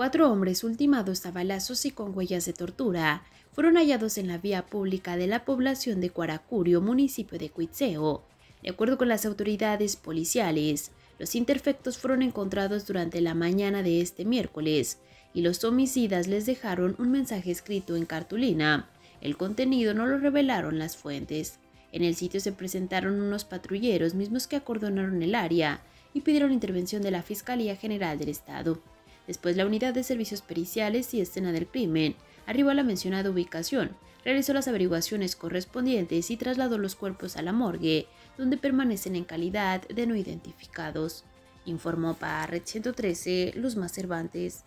Cuatro hombres ultimados a balazos y con huellas de tortura fueron hallados en la vía pública de la población de Cuaracurio, municipio de Cuitzeo. De acuerdo con las autoridades policiales, los interfectos fueron encontrados durante la mañana de este miércoles y los homicidas les dejaron un mensaje escrito en cartulina. El contenido no lo revelaron las fuentes. En el sitio se presentaron unos patrulleros mismos que acordonaron el área y pidieron intervención de la Fiscalía General del Estado. Después la unidad de servicios periciales y escena del crimen. Arribó a la mencionada ubicación, realizó las averiguaciones correspondientes y trasladó los cuerpos a la morgue, donde permanecen en calidad de no identificados, informó para Red 113 Luz Más Cervantes.